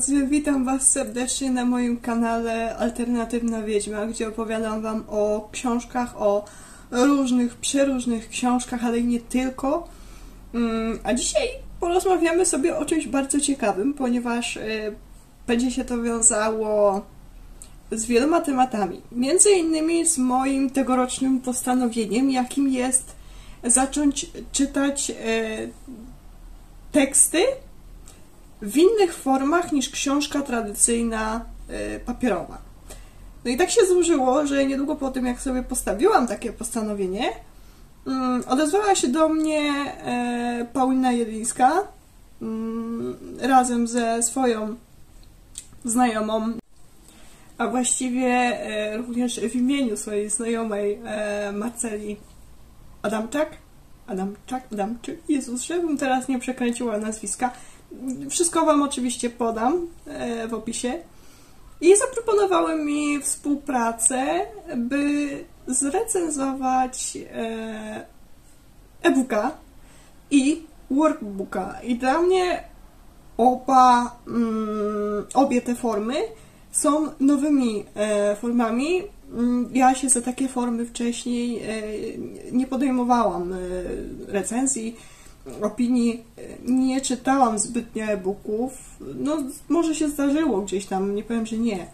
drodzy, witam Was serdecznie na moim kanale Alternatywna Wiedźma, gdzie opowiadam Wam o książkach, o różnych, przeróżnych książkach, ale nie tylko. Mm, A dzisiaj porozmawiamy sobie o czymś bardzo ciekawym, ponieważ y, będzie się to wiązało z wieloma tematami. Między innymi z moim tegorocznym postanowieniem, jakim jest zacząć czytać y, teksty w innych formach niż książka tradycyjna y, papierowa. No i tak się złożyło, że niedługo po tym, jak sobie postawiłam takie postanowienie, mm, odezwała się do mnie e, Paulina Jedlińska mm, razem ze swoją znajomą, a właściwie e, również w imieniu swojej znajomej e, Marceli Adamczak. Adamczak, Adamczyk. Jezus, żebym teraz nie przekręciła nazwiska. Wszystko Wam oczywiście podam e, w opisie. I zaproponowały mi współpracę, by zrecenzować e, e-booka i workbooka. I dla mnie oba, mm, obie te formy są nowymi e, formami. Mm, Ja się za takie formy wcześniej nie podejmowałam recenzji, opinii. E, Nie czytałam zbytnio e-booków. No, może się zdarzyło gdzieś tam, nie powiem, że nie.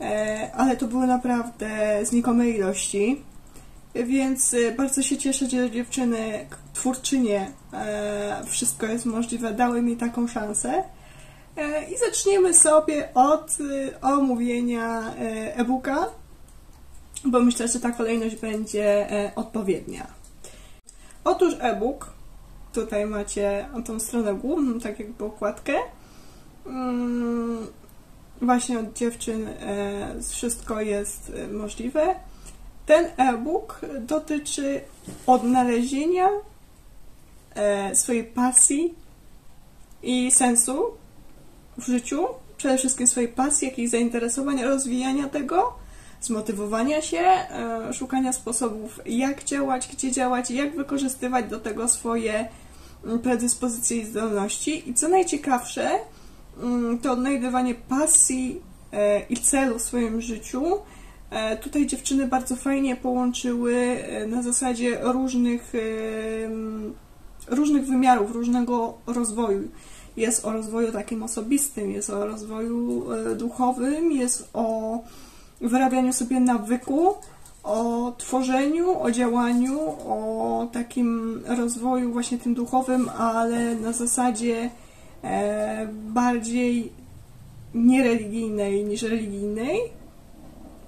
E, Ale to były naprawdę znikome ilości. Więc e, bardzo się cieszę, że dziewczyny, twórczynie, wszystko jest możliwe, dały mi taką szansę. I zaczniemy sobie od omówienia e-booka, bo myślę, że ta kolejność będzie odpowiednia. Otóż e-book, tutaj macie tą stronę główną, tak jakby okładkę. Mm, Właśnie od dziewczyn e, wszystko jest e, możliwe. Ten e-book dotyczy odnalezienia e, swojej pasji i sensu w życiu, przede wszystkim swojej pasji, jakichś zainteresowań, rozwijania tego, zmotywowania się, szukania sposobów, jak działać, gdzie działać, jak wykorzystywać do tego swoje predyspozycje i zdolności. I co najciekawsze, mm, to odnajdywanie pasji e, i celu w swoim życiu. E, Tutaj dziewczyny bardzo fajnie połączyły e, na zasadzie różnych, mm, różnych wymiarów, różnego rozwoju. Jest o rozwoju takim osobistym, jest o rozwoju duchowym, jest o wyrabianiu sobie nawyku, o tworzeniu, o działaniu, o takim rozwoju właśnie tym duchowym, ale na zasadzie e, bardziej niereligijnej niż religijnej.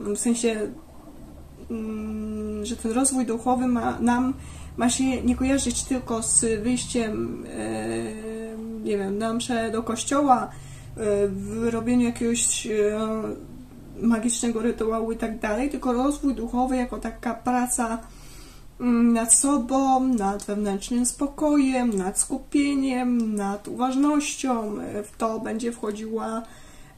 W sensie, mm, że ten rozwój duchowy ma, nam ma się nie kojarzyć tylko z wyjściem, e, nie wiem, na mszę do kościoła, e, w robieniu jakiegoś magicznego rytuału i tak dalej, tylko rozwój duchowy jako taka praca mm, nad sobą, nad wewnętrznym spokojem, nad skupieniem, nad uważnością. W to będzie wchodziła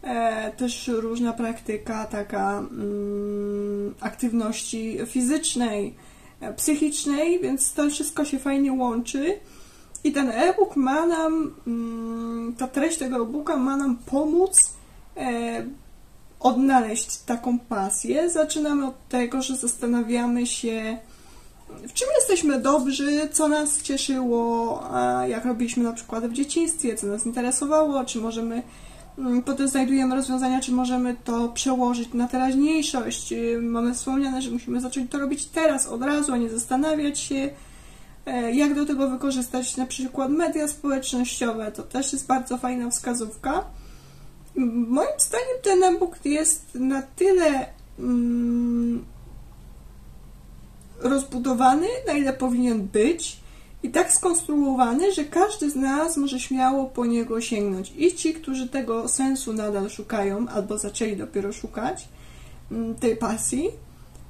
e, też różna praktyka taka mm, aktywności fizycznej, e, psychicznej, więc to wszystko się fajnie łączy. I ten e-book ma nam, mm, ta treść tego e-booka ma nam pomóc e, odnaleźć taką pasję. Zaczynamy od tego, że zastanawiamy się, w czym jesteśmy dobrzy, co nas cieszyło, jak robiliśmy na przykład w dzieciństwie, co nas interesowało, czy możemy, mm, potem znajdujemy rozwiązania, czy możemy to przełożyć na teraźniejszość. Mamy wspomniane, że musimy zacząć to robić teraz, od razu, a nie zastanawiać się, e, jak do tego wykorzystać na przykład media społecznościowe. To też jest bardzo fajna wskazówka. Moim zdaniem ten e-book jest na tyle mm, rozbudowany, na ile powinien być i tak skonstruowany, że każdy z nas może śmiało po niego sięgnąć. I ci, którzy tego sensu nadal szukają, albo zaczęli dopiero szukać mm, tej pasji,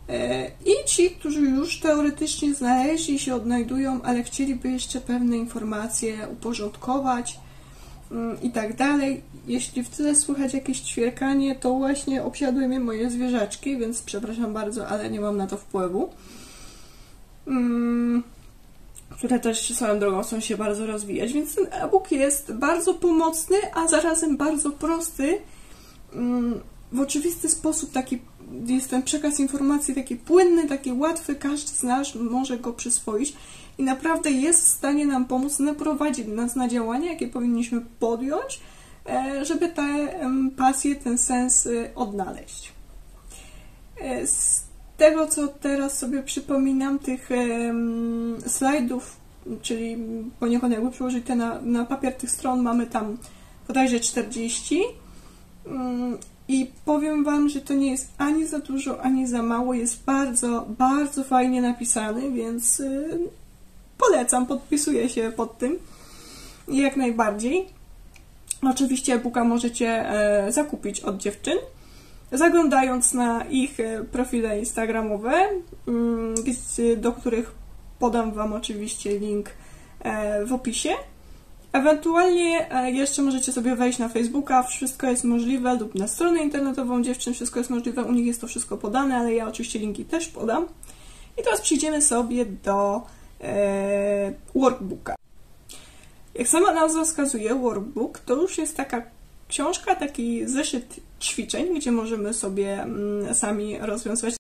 e, i ci, którzy już teoretycznie znaleźli się, odnajdują, ale chcieliby jeszcze pewne informacje uporządkować, i tak dalej. Jeśli w słychać jakieś ćwierkanie, to właśnie obsiadły mnie moje zwierzaczki, więc przepraszam bardzo, ale nie mam na to wpływu. Mm, które też swoją drogą chcą się bardzo rozwijać, więc ten e-book jest bardzo pomocny, a zarazem bardzo prosty. Mm, w oczywisty sposób taki jest ten przekaz informacji taki płynny, taki łatwy, każdy z nas może go przyswoić i naprawdę jest w stanie nam pomóc naprowadzić nas na działania, jakie powinniśmy podjąć, e, żeby tę pasję, ten sens y, odnaleźć. E, z tego, co teraz sobie przypominam, tych slajdów, czyli poniekąd jakby przełożyć te na, na papier tych stron, mamy tam bodajże 40 mm, i powiem Wam, że to nie jest ani za dużo, ani za mało. Jest bardzo, bardzo fajnie napisany, więc y, polecam, podpisuję się pod tym jak najbardziej. Oczywiście e-booka możecie e, zakupić od dziewczyn, zaglądając na ich e, profile instagramowe, mm, do których podam Wam oczywiście link e, w opisie. Ewentualnie jeszcze możecie sobie wejść na Facebooka, wszystko jest możliwe, lub na stronę internetową dziewczyn, wszystko jest możliwe, u nich jest to wszystko podane, ale ja oczywiście linki też podam. I teraz przejdziemy sobie do e, workbooka. Jak sama nazwa wskazuje, workbook to już jest taka książka, taki zeszyt ćwiczeń, gdzie możemy sobie mm, sami rozwiązywać.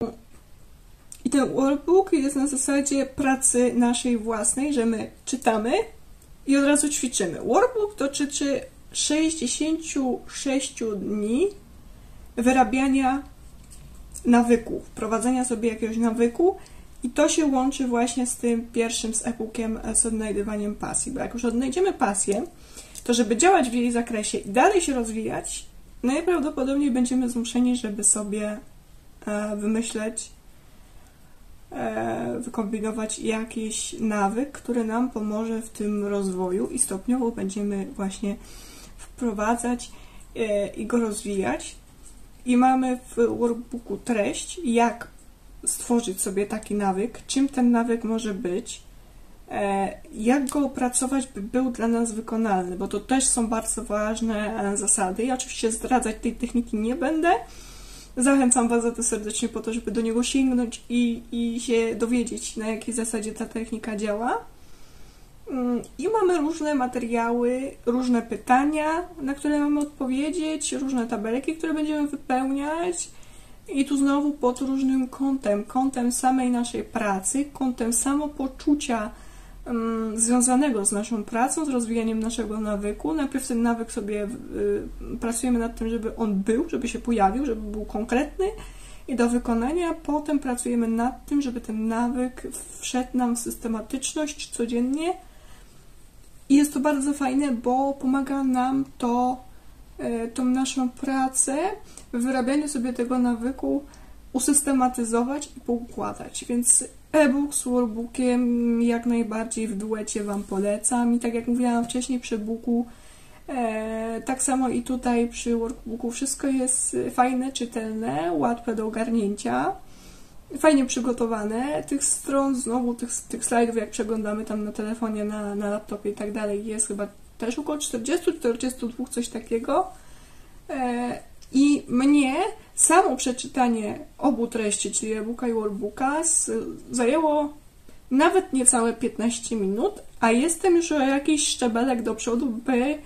I ten workbook jest na zasadzie pracy naszej własnej, że my czytamy i od razu ćwiczymy. Workbook dotyczy 66 dni wyrabiania nawyków, wprowadzenia sobie jakiegoś nawyku i to się łączy właśnie z tym pierwszym, z e-bookiem, z odnajdywaniem pasji. Bo jak już odnajdziemy pasję, to żeby działać w jej zakresie i dalej się rozwijać, najprawdopodobniej będziemy zmuszeni, żeby sobie e, wymyśleć, e, wykombinować jakiś nawyk, który nam pomoże w tym rozwoju i stopniowo będziemy właśnie wprowadzać e, i go rozwijać. I mamy w workbooku treść, jak stworzyć sobie taki nawyk, czym ten nawyk może być, e, jak go opracować, by był dla nas wykonalny, bo to też są bardzo ważne e, zasady. Ja oczywiście zdradzać tej techniki nie będę. Zachęcam Was za to serdecznie po to, żeby do niego sięgnąć i, i się dowiedzieć, na jakiej zasadzie ta technika działa. Mm, I mamy różne materiały, różne pytania, na które mamy odpowiedzieć, różne tabelki, które będziemy wypełniać i tu znowu pod różnym kątem, kątem samej naszej pracy, kątem samopoczucia związanego z naszą pracą, z rozwijaniem naszego nawyku. Najpierw ten nawyk sobie y, pracujemy nad tym, żeby on był, żeby się pojawił, żeby był konkretny i do wykonania. Potem pracujemy nad tym, żeby ten nawyk wszedł nam w systematyczność codziennie. I jest to bardzo fajne, bo pomaga nam to E, tą naszą pracę w wyrabianiu sobie tego nawyku usystematyzować i poukładać. Więc e-book z workbookiem jak najbardziej w duecie Wam polecam. I tak jak mówiłam wcześniej przy booku, e, tak samo i tutaj przy workbooku wszystko jest fajne, czytelne, łatwe do ogarnięcia. Fajnie przygotowane. Tych stron, znowu tych, tych slajdów, jak przeglądamy tam na telefonie, na, na laptopie i tak dalej, jest chyba też około 40-42, coś takiego. E, I mnie samo przeczytanie obu treści, czyli e-booka i workbooka, zajęło nawet niecałe 15 minut, a jestem już o jakiś szczebelek do przodu, by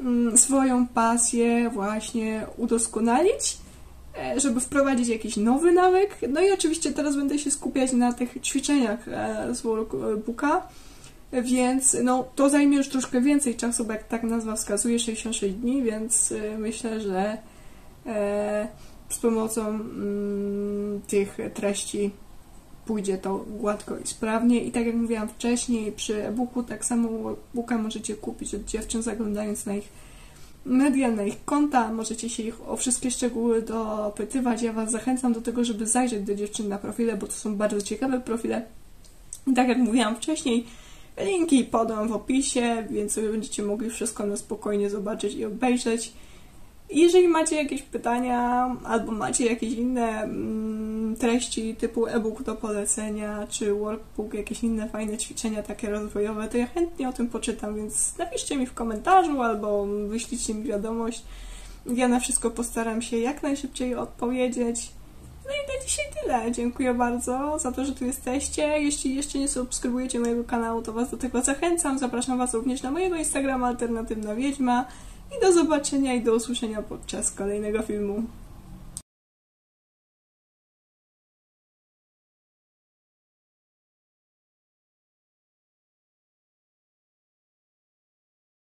mm, swoją pasję właśnie udoskonalić, e, żeby wprowadzić jakiś nowy nawyk. No i oczywiście teraz będę się skupiać na tych ćwiczeniach e, z workbooka więc no, to zajmie już troszkę więcej czasu, bo jak tak nazwa wskazuje, 66 dni, więc y, myślę, że e, z pomocą mm, tych treści pójdzie to gładko i sprawnie. I tak jak mówiłam wcześniej, przy e-booku tak samo e-booka możecie kupić od dziewczyn, zaglądając na ich media, na ich konta. Możecie się ich o wszystkie szczegóły dopytywać. Ja Was zachęcam do tego, żeby zajrzeć do dziewczyn na profile, bo to są bardzo ciekawe profile. I tak jak mówiłam wcześniej, Linki podam w opisie, więc sobie będziecie mogli wszystko na spokojnie zobaczyć i obejrzeć. Jeżeli macie jakieś pytania albo macie jakieś inne mm, treści typu e-book do polecenia, czy workbook, jakieś inne fajne ćwiczenia takie rozwojowe, to ja chętnie o tym poczytam, więc napiszcie mi w komentarzu albo wyślijcie mi wiadomość. Ja na wszystko postaram się jak najszybciej odpowiedzieć. No i na dzisiaj tyle. Dziękuję bardzo za to, że tu jesteście. Jeśli jeszcze nie subskrybujecie mojego kanału, to Was do tego zachęcam. Zapraszam Was również na mojego Instagrama Alternatywna Wiedźma. I do zobaczenia i do usłyszenia podczas kolejnego filmu.